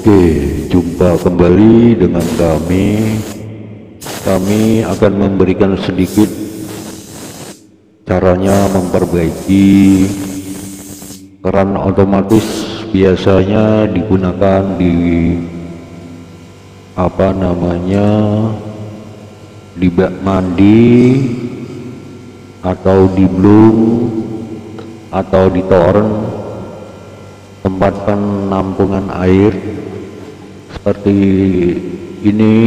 Oke, jumpa kembali dengan kami. Kami akan memberikan sedikit caranya memperbaiki keran otomatis biasanya digunakan di apa namanya di bak mandi atau di bloom atau di toren tempat penampungan air seperti ini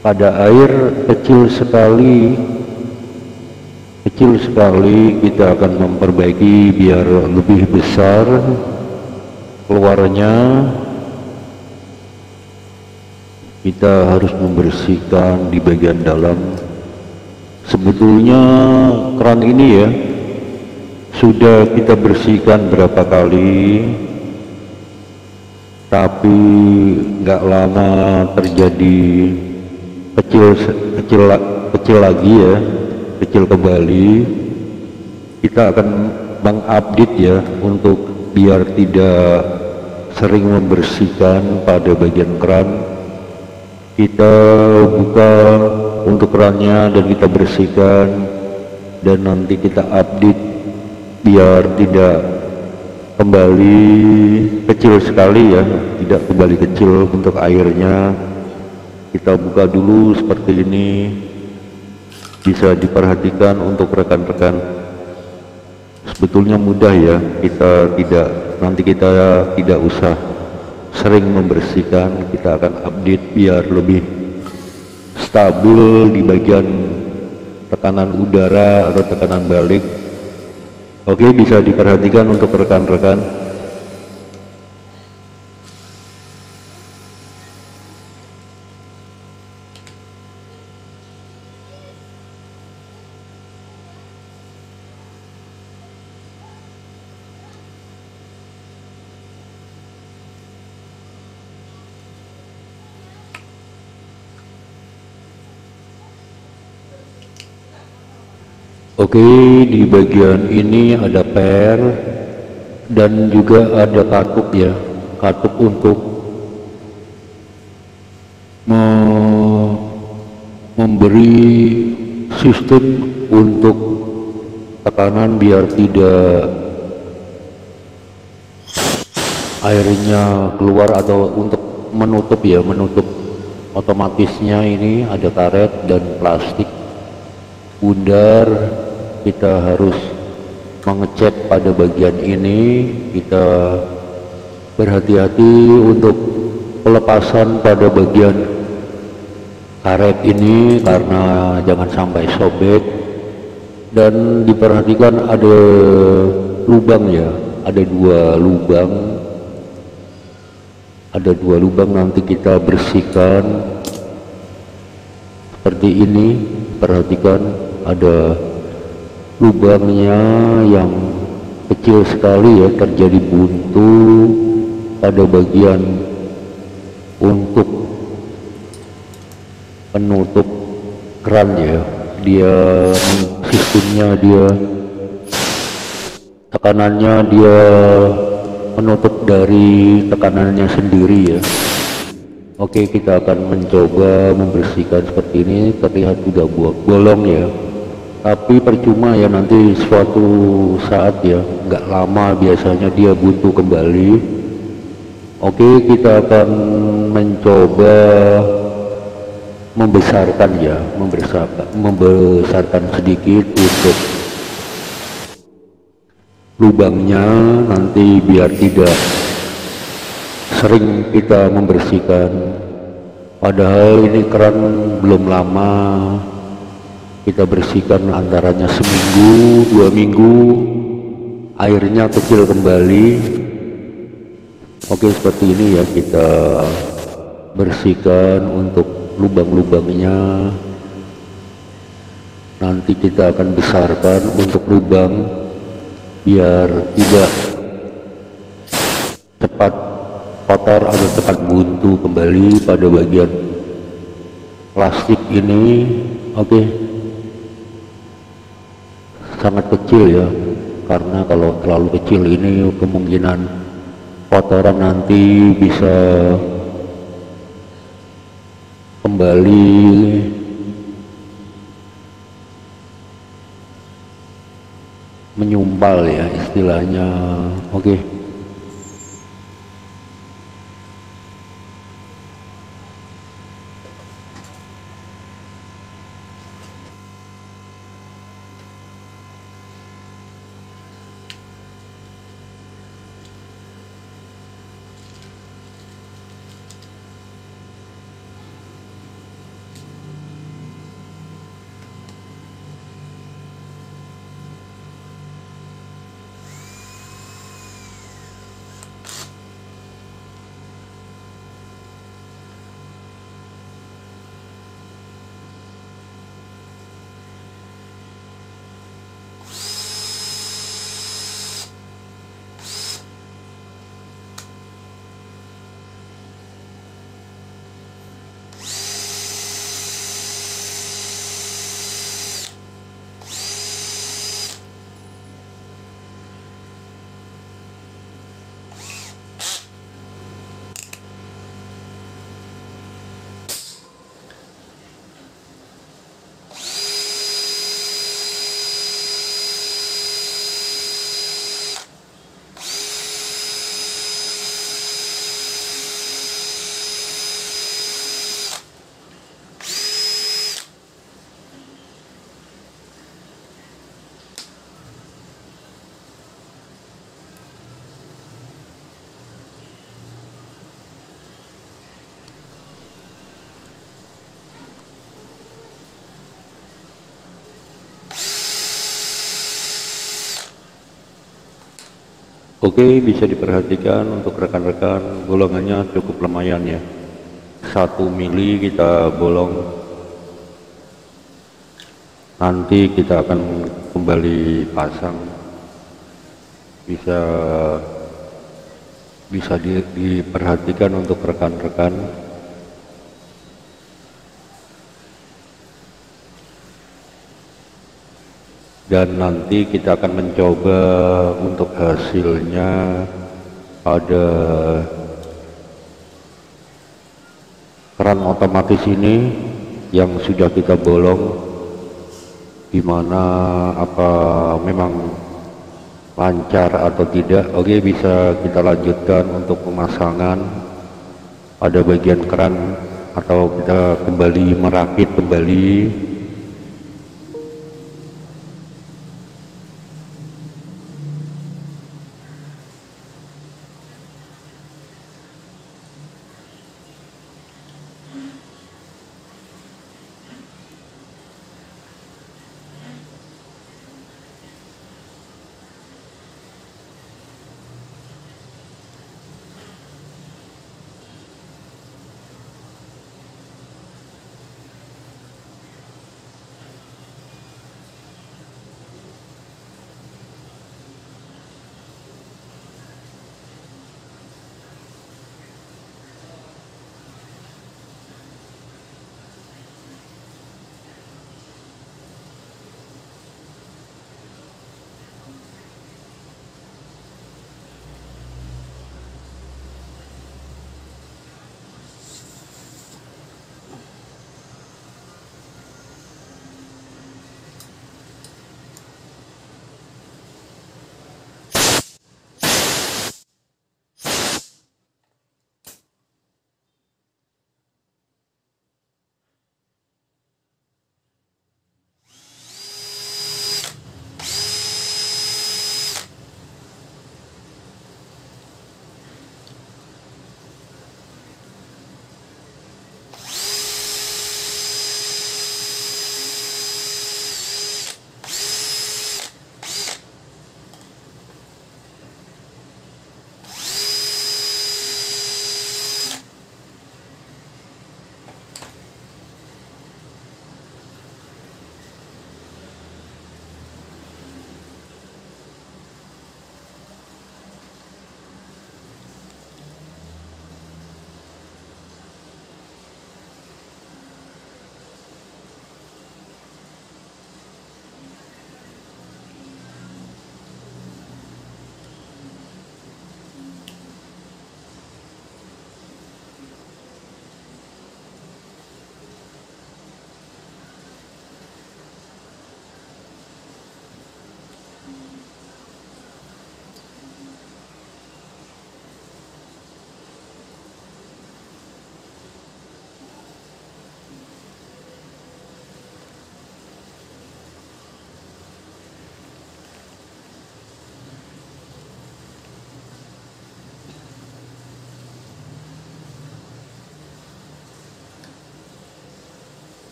pada air kecil sekali kecil sekali kita akan memperbaiki biar lebih besar keluarnya. Kita harus membersihkan di bagian dalam. Sebetulnya keran ini ya sudah kita bersihkan berapa kali tapi nggak lama terjadi kecil kecil kecil lagi ya kecil kembali. Kita akan mengupdate ya untuk biar tidak sering membersihkan pada bagian keran. Kita buka untuk kerannya dan kita bersihkan. Dan nanti kita update biar tidak kembali kecil sekali ya tidak kembali kecil untuk airnya. Kita buka dulu seperti ini. Bisa diperhatikan untuk rekan-rekan. Sebetulnya mudah ya kita tidak nanti kita tidak usah sering membersihkan. Kita akan update biar lebih stabil di bagian tekanan udara atau tekanan balik Oke, bisa diperhatikan untuk rekan-rekan. Oke, di bagian ini ada per dan juga ada katup ya, katup untuk me memberi sistem untuk tekanan biar tidak airnya keluar atau untuk menutup ya, menutup otomatisnya ini ada karet dan plastik bundar kita harus mengecek pada bagian ini. Kita berhati-hati untuk pelepasan pada bagian karet ini karena jangan sampai sobek. Dan diperhatikan ada lubang ya ada dua lubang. Ada dua lubang nanti kita bersihkan. Seperti ini perhatikan ada lubangnya yang kecil sekali ya terjadi buntu pada bagian untuk penutup keran ya. Dia sistemnya dia tekanannya dia menutup dari tekanannya sendiri ya. Oke kita akan mencoba membersihkan seperti ini. Terlihat sudah bolong ya tapi percuma ya nanti suatu saat ya nggak lama biasanya dia butuh kembali. Oke kita akan mencoba membesarkan ya membesarkan membesarkan sedikit untuk lubangnya nanti biar tidak sering kita membersihkan. Padahal ini keran belum lama kita bersihkan antaranya seminggu dua minggu. Airnya kecil kembali. Oke seperti ini ya kita bersihkan untuk lubang-lubangnya. Nanti kita akan besarkan untuk lubang biar tidak cepat kotor atau cepat buntu kembali pada bagian plastik ini. Oke. okay sangat kecil ya. Karena kalau terlalu kecil ini kemungkinan kotoran nanti bisa kembali. Menyumpal ya istilahnya. Oke. okay. Oke bisa diperhatikan untuk rekan-rekan bolongannya cukup lumayan ya. Satu mili kita bolong. Nanti kita akan kembali pasang. Bisa bisa di, diperhatikan untuk rekan-rekan dan nanti kita akan mencoba untuk hasilnya. Ada keran otomatis ini yang sudah kita bolong gimana apa memang lancar atau tidak oke bisa kita lanjutkan untuk pemasangan. Pada bagian keran atau kita kembali merakit kembali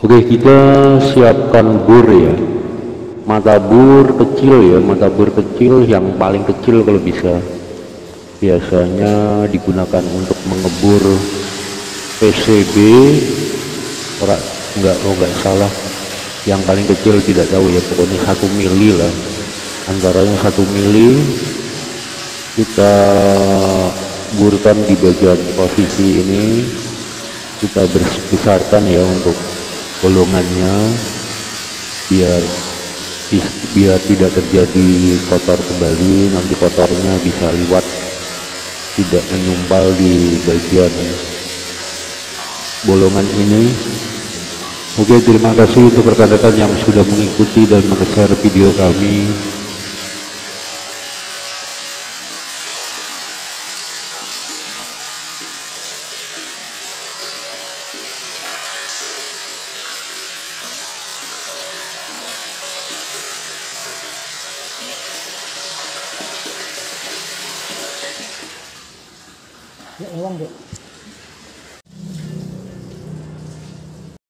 Oke kita siapkan bur ya. Mata bur kecil ya mata bur kecil yang paling kecil kalau bisa. Biasanya digunakan untuk mengebur PCB ora enggak oh enggak salah. Yang paling kecil tidak tahu ya pokoknya satu mili lah. Antaranya satu mili. Kita burkan di bagian posisi ini. Kita besarkan ya untuk bolongannya biar biar tidak terjadi kotor kembali nanti kotornya bisa lewat tidak menyumpal di bagian bolongan ini. Oke terima kasih untuk rekan-rekan yang sudah mengikuti dan meng-share video kami